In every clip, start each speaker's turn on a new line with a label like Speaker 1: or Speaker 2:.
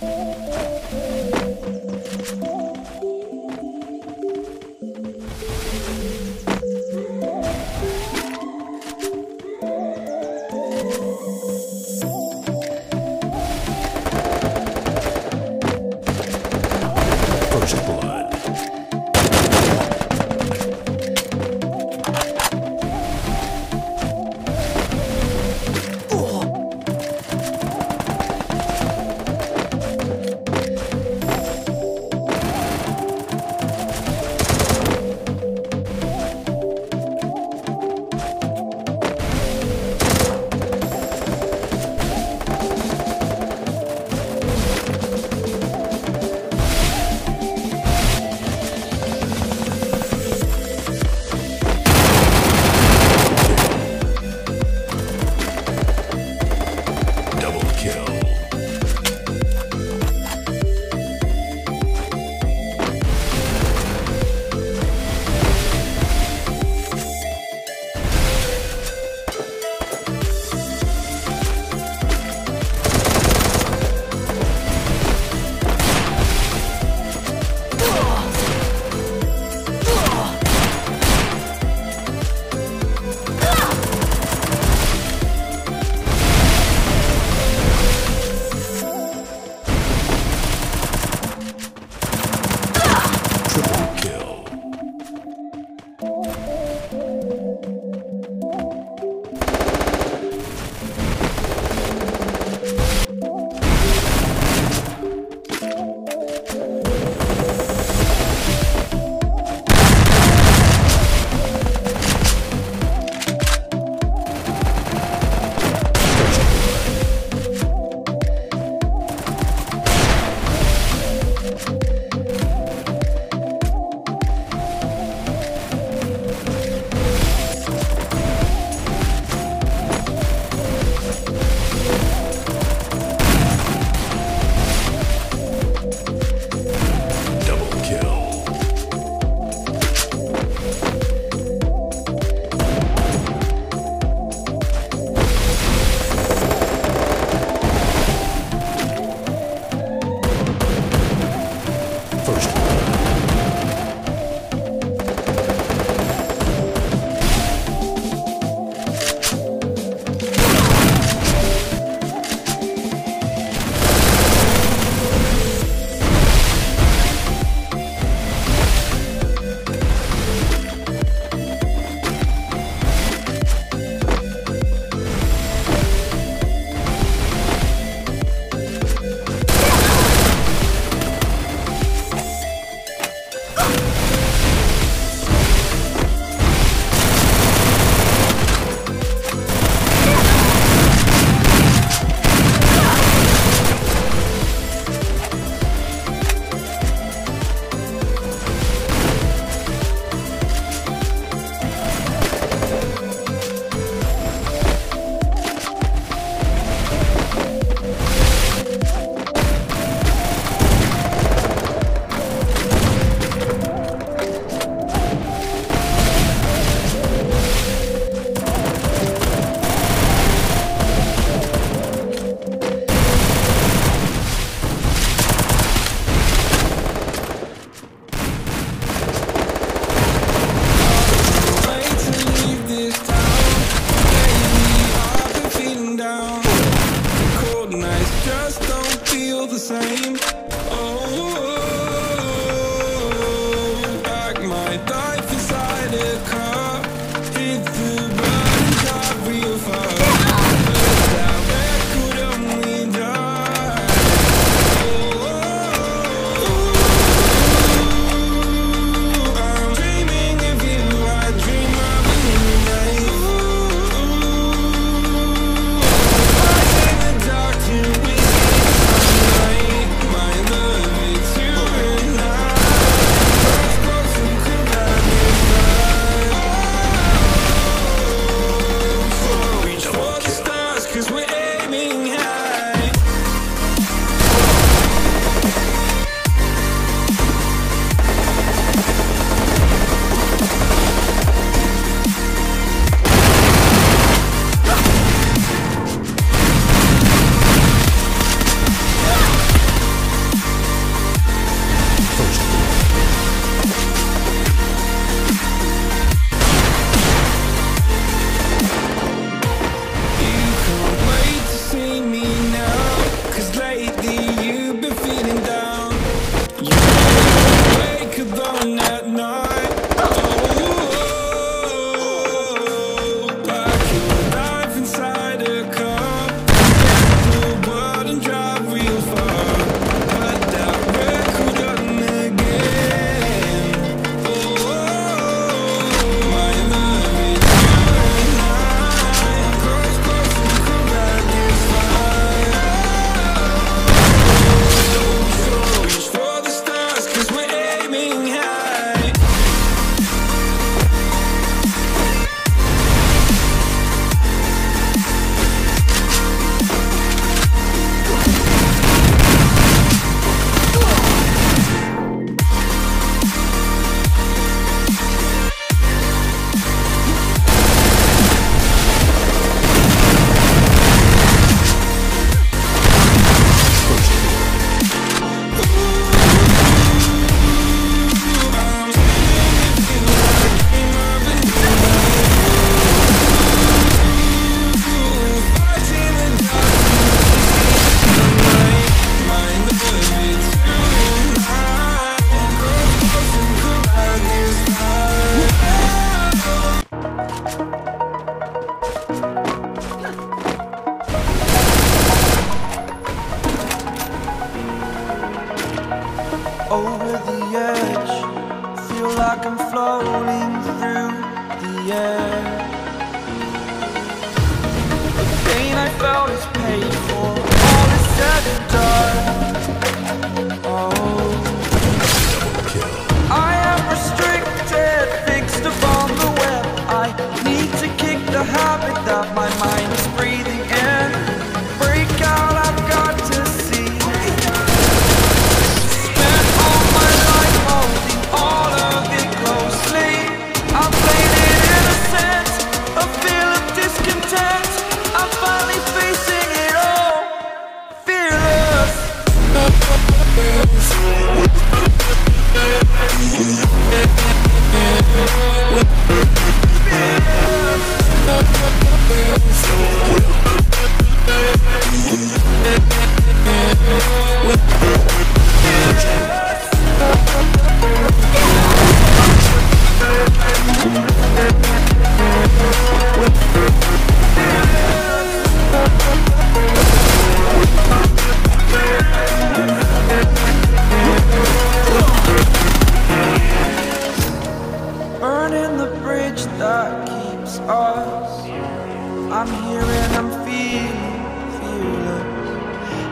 Speaker 1: Bye.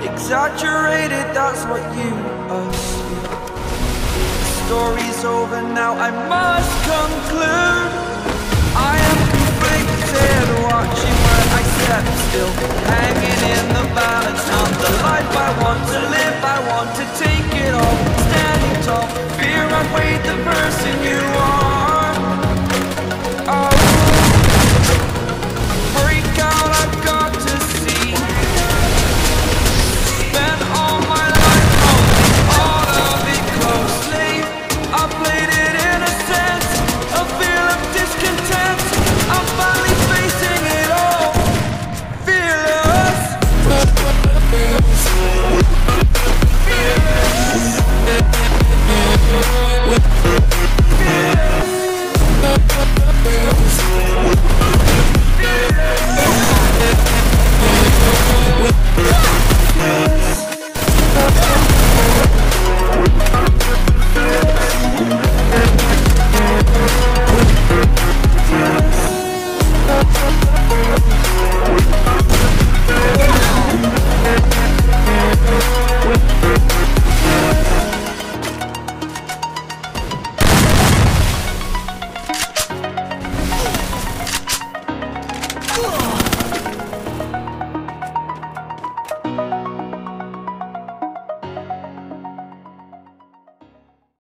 Speaker 1: Exaggerated, that's what you assume story's over now, I must conclude. I am conflicted, watching where I step still. Hanging in the balance, not the life I want to live. I want to take it all, Stand